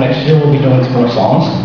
next year, we'll be doing some more songs.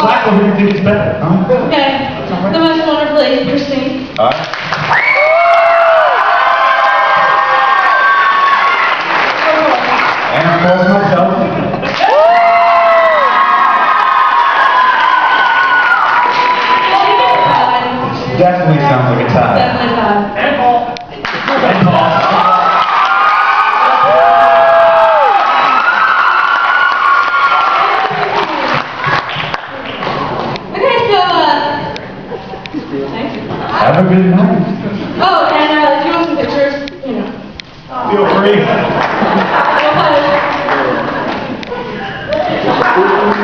slack over here thinks better, huh? Okay. Right. The most wonderful is Christine. All right. and of course myself. Definitely sounds like a tie. Have a good night. Oh, and uh, you want some pictures, you know. Feel free.